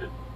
to